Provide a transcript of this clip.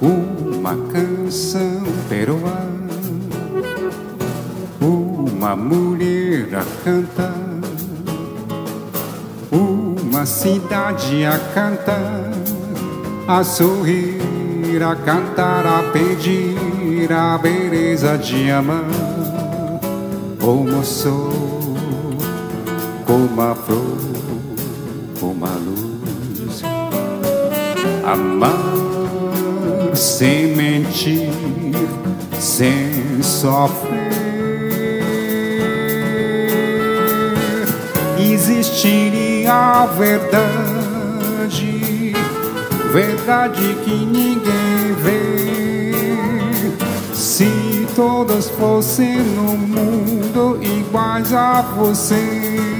uma canção peruana, uma mulher a cantar, uma cidade a cantar, a sorrir, a cantar, a pedir a beleza de amar, como sou, como a flor, como a luz, amar sem mentir, sem sofrer. Existiria a verdade, verdade que ninguém vê. Se todos fossem no mundo iguais a você.